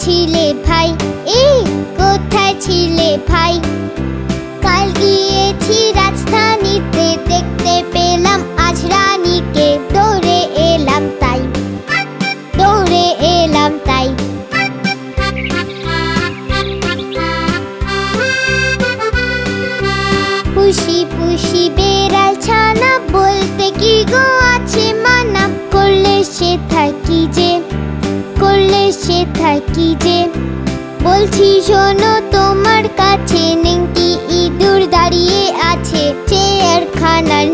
ছিলে ভাই? এ কোথায় ছিলে ভাই? কাল গিয়েছি রাজধানীতে, দেখতে পেলাম আজ রানীকে। দৌড়ে এলাম তাই। দৌড়ে এলাম তাই। পুষি পুষি বেড়াল ছানা করলে সে থাকি যে। বলছি, শোনো, তোমার কাছে নেংটি ইঁদুর দাঁড়িয়ে আছে। চেয়ারখানার চেয়ার খানার